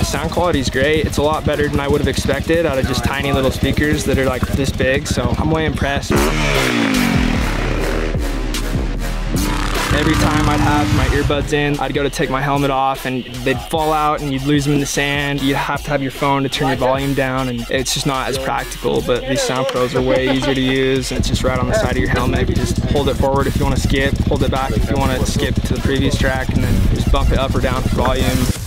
The sound quality is great. It's a lot better than I would have expected out of just tiny little speakers that are like this big. So I'm way impressed. Every time I'd have my earbuds in, I'd go to take my helmet off and they'd fall out and you'd lose them in the sand. You'd have to have your phone to turn your volume down and it's just not as practical, but these Sound Pros are way easier to use. It's just right on the side of your helmet. You just hold it forward if you want to skip, hold it back if you want to skip to the previous track and then just bump it up or down for volume.